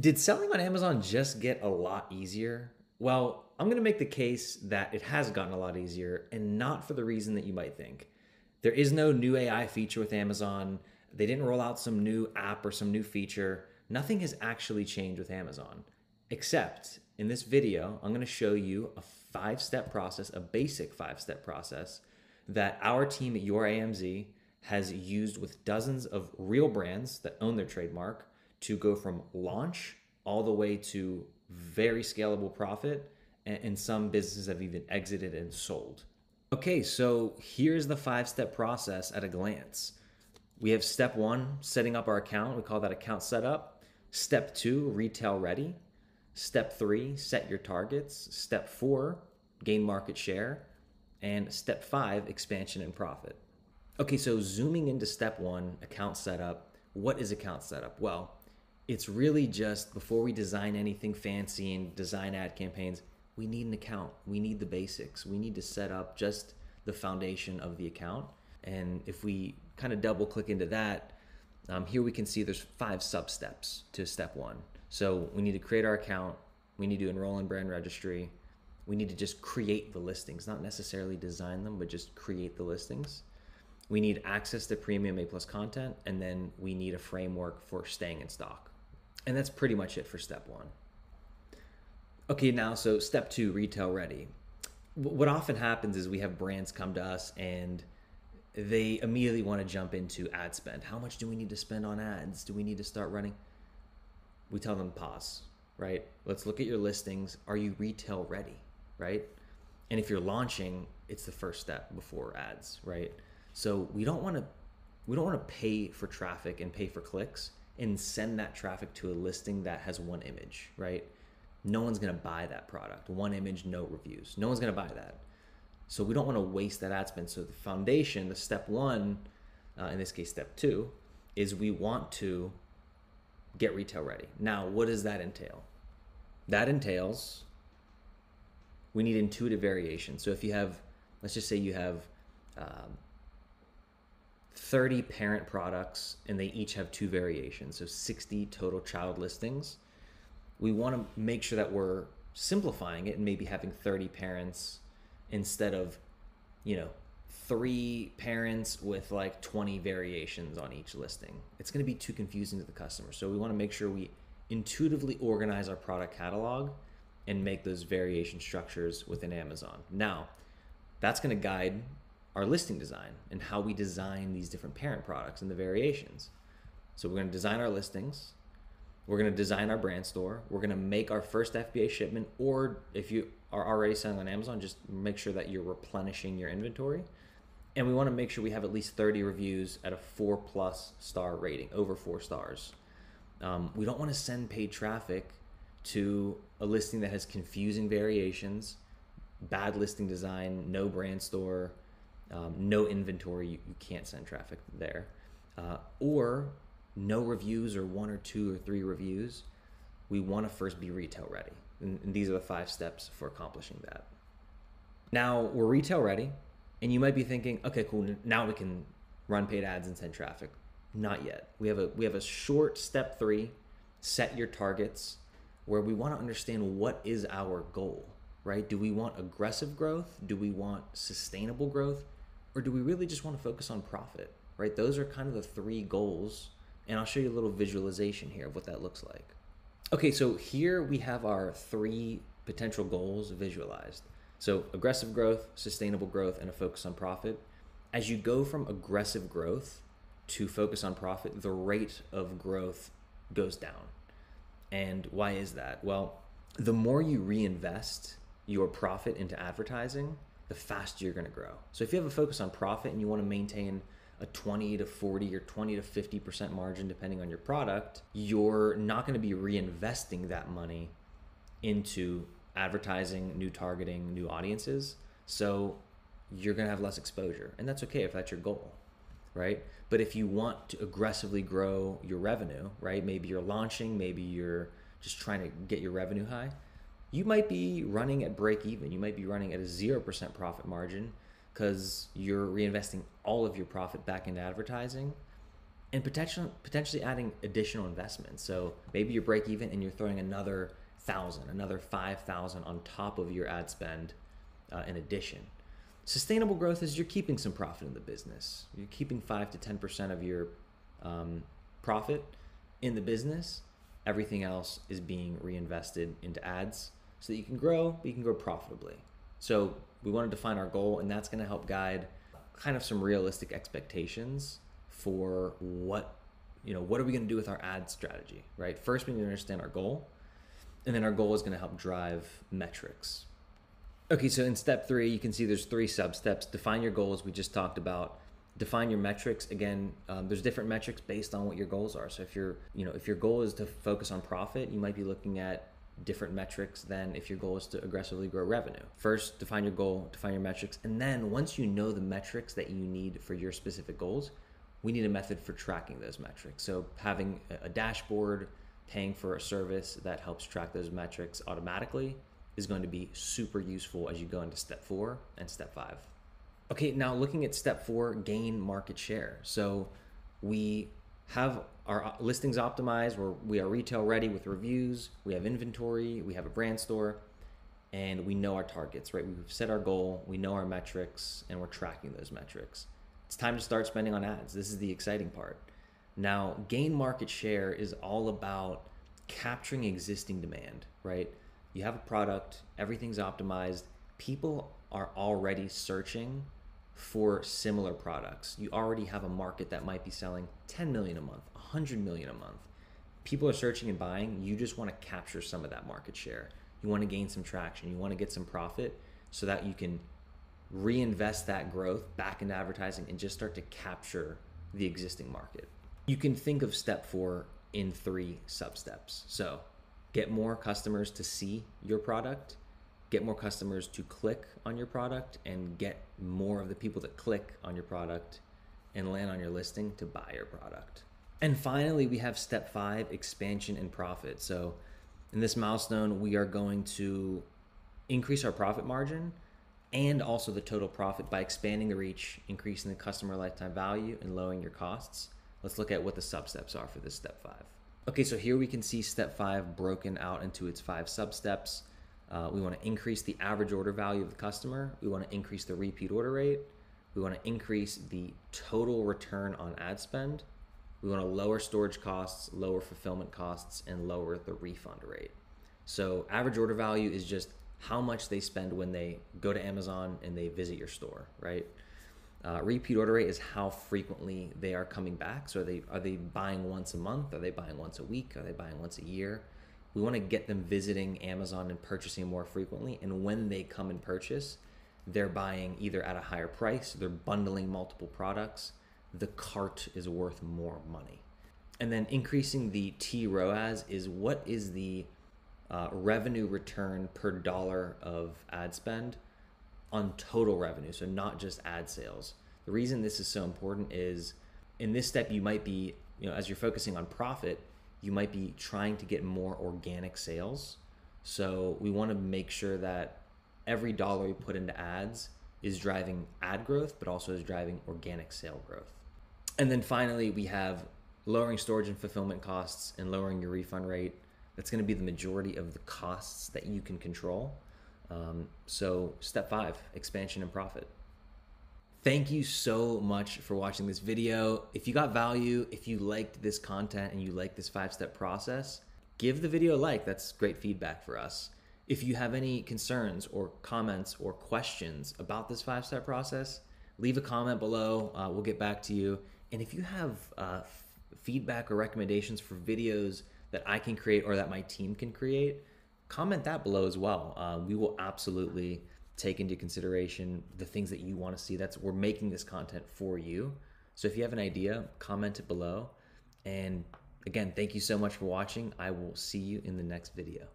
Did selling on Amazon just get a lot easier? Well, I'm going to make the case that it has gotten a lot easier and not for the reason that you might think. There is no new AI feature with Amazon. They didn't roll out some new app or some new feature. Nothing has actually changed with Amazon, except in this video, I'm going to show you a five step process, a basic five step process that our team at yourAMZ has used with dozens of real brands that own their trademark to go from launch all the way to very scalable profit. And some businesses have even exited and sold. Okay, so here's the five step process at a glance. We have step one, setting up our account. We call that account setup. Step two, retail ready. Step three, set your targets. Step four, gain market share. And step five, expansion and profit. Okay, so zooming into step one, account setup. What is account setup? Well, it's really just before we design anything fancy and design ad campaigns, we need an account. We need the basics. We need to set up just the foundation of the account. And if we kind of double click into that, um, here we can see there's five sub steps to step one. So we need to create our account. We need to enroll in brand registry. We need to just create the listings, not necessarily design them, but just create the listings. We need access to premium A plus content, and then we need a framework for staying in stock. And that's pretty much it for step one. Okay, now, so step two, retail ready. What often happens is we have brands come to us and they immediately want to jump into ad spend. How much do we need to spend on ads? Do we need to start running? We tell them pause, right? Let's look at your listings. Are you retail ready, right? And if you're launching, it's the first step before ads, right? So we don't want to we don't want to pay for traffic and pay for clicks and send that traffic to a listing that has one image, right? No one's to buy that product. One image, no reviews. No one's to buy that. So we don't want to waste that ad spend. So the foundation, the step one, uh, in this case, step two, is we want to get retail ready. Now, what does that entail? That entails we need intuitive variation. So if you have, let's just say you have um, 30 parent products and they each have two variations, so 60 total child listings. We want to make sure that we're simplifying it and maybe having 30 parents instead of, you know, three parents with like 20 variations on each listing. It's going to be too confusing to the customer. So we want to make sure we intuitively organize our product catalog and make those variation structures within Amazon. Now, that's going to guide our listing design and how we design these different parent products and the variations. So we're going to design our listings. We're going to design our brand store. We're going to make our first FBA shipment, or if you are already selling on Amazon, just make sure that you're replenishing your inventory. And we want to make sure we have at least 30 reviews at a four plus star rating, over four stars. Um, we don't want to send paid traffic to a listing that has confusing variations, bad listing design, no brand store, um, no inventory, you, you, can't send traffic there, uh, or no reviews or one or two or three reviews. We want to first be retail ready. And, and these are the five steps for accomplishing that. Now we're retail ready, and you might be thinking, okay, cool, now we can run paid ads and send traffic. Not yet. We have a we have a short step three, set your targets, where we want to understand what is our goal, right? Do we want aggressive growth? Do we want sustainable growth? Or do we really just want to focus on profit? Right? Those are kind of the three goals. And I'll show you a little visualization here of what that looks like. Okay, so here we have our three potential goals visualized. So aggressive growth, sustainable growth, and a focus on profit. As you go from aggressive growth to focus on profit, the rate of growth goes down. And why is that? Well, the more you reinvest your profit into advertising, the faster you're going to grow. So if you have a focus on profit and you want to maintain a 20 to 40 or 20 to 50% margin depending on your product, you're not going to be reinvesting that money into advertising, new targeting, new audiences. So you're going to have less exposure. And that's okay if that's your goal, right? But if you want to aggressively grow your revenue, right? Maybe you're launching, maybe you're just trying to get your revenue high you might be running at break even. You might be running at a 0% profit margin because you're reinvesting all of your profit back into advertising. and potentially potentially adding additional investments. So maybe you're break even and you're throwing another thousand, another five thousand on top of your ad spend uh, in addition. Sustainable growth is you're keeping some profit in the business. You're keeping five to ten percent of your um, profit in the business. Everything else is being reinvested into ads so that you can grow, but you can grow profitably. So we want to define our goal, and that's going to help guide kind of some realistic expectations for what you know what are we going to do with our ad strategy right? First we need to understand our goal and then our goal is going to help drive metrics. Okay so in step three you can see there's three sub steps define your goals we just talked about. Define your metrics. Again um, there's different metrics based on what your goals are. So if your you know if your goal is to focus on profit you might be looking at different metrics than if your goal is to aggressively grow revenue. First, define your goal, define your metrics, and then once you know the metrics that you need for your specific goals, we need a method for tracking those metrics. So having a dashboard, paying for a service that helps track those metrics automatically is going to be super useful as you go into step four and step five. Okay, now looking at step four, gain market share. So we have our uh, listings optimized where we are retail ready with reviews, we have inventory, we have a brand store, and we know our targets, right? We've set our goal, we know our metrics, and we're tracking those metrics. It's time to start spending on ads. This is the exciting part. Now, gain market share is all about capturing existing demand, right? You have a product, everything's optimized, people are already searching for similar products. You already have a market that might be selling 10 million a month, 100 million a month. People are searching and buying. You just want to capture some of that market share. You want to gain some traction. You want to get some profit so that you can reinvest that growth back into advertising and just start to capture the existing market. You can think of step four in three sub steps. So, get more customers to see your product, get more customers to click on your product, and get more of the people that click on your product and land on your listing to buy your product. And finally, we have step five expansion and profit. So, in this milestone, we are going to increase our profit margin and also the total profit by expanding the reach, increasing the customer lifetime value, and lowering your costs. Let's look at what the sub steps are for this step five. Okay, so here we can see step five broken out into its five sub steps. Uh, we want to increase the average order value of the customer. We want to increase the repeat order rate. We want to increase the total return on ad spend. We want to lower storage costs, lower fulfillment costs, and lower the refund rate. So, average order value is just how much they spend when they go to Amazon and they visit your store, right? Uh, repeat order rate is how frequently they are coming back. So are they are they buying once a month? Are they buying once a week? Are they buying once a year? We want to get them visiting Amazon and purchasing more frequently. And when they come and purchase, they're buying either at a higher price, they're bundling multiple products. The cart is worth more money. And then increasing the T ROAS is what is the uh, revenue return per dollar of ad spend on total revenue, so not just ad sales. The reason this is so important is in this step, you might be, you know, as you're focusing on profit, you might be trying to get more organic sales. So we want to make sure that every dollar we put into ads is driving ad growth, but also is driving organic sale growth. And then finally, we have lowering storage and fulfillment costs and lowering your refund rate that's going to be the majority of the costs that you can control. Um, so, step five expansion and profit. Thank you so much for watching this video. If you got value, if you liked this content and you like this five step process, give the video a like. That's great feedback for us. If you have any concerns or comments or questions about this five step process, leave a comment below. Uh, we'll get back to you. And if you have uh, feedback or recommendations for videos that I can create or that my team can create, comment that below as well. Uh, we will absolutely take into consideration the things that you want to see. That's we're making this content for you. So if you have an idea, comment it below. And again, thank you so much for watching. I will see you in the next video.